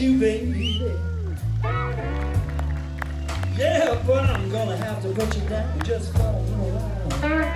you, baby. Yeah, but I'm gonna have to put you down just for a little while.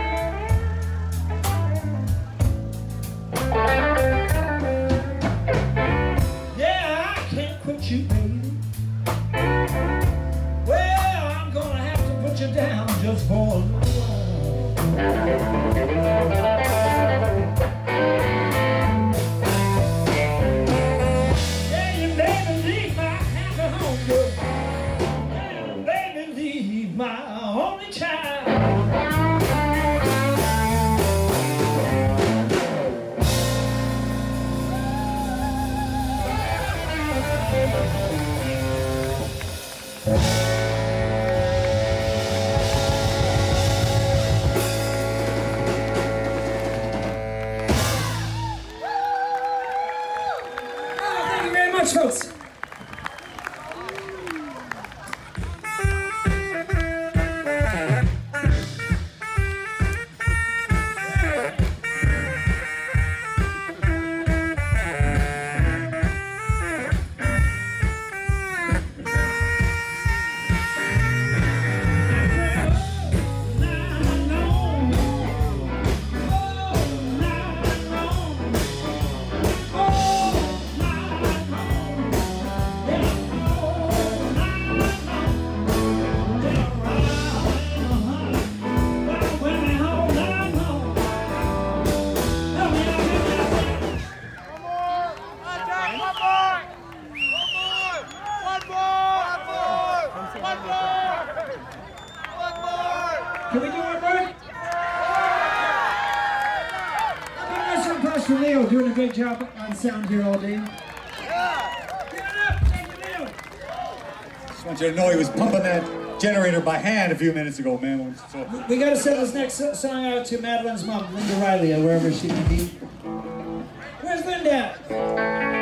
great job on sound here all day. Just want you to know he was pumping that generator by hand a few minutes ago, man. So. Uh, we got to send this next song out to Madeline's mom, Linda Riley, wherever she may be. Where's Linda?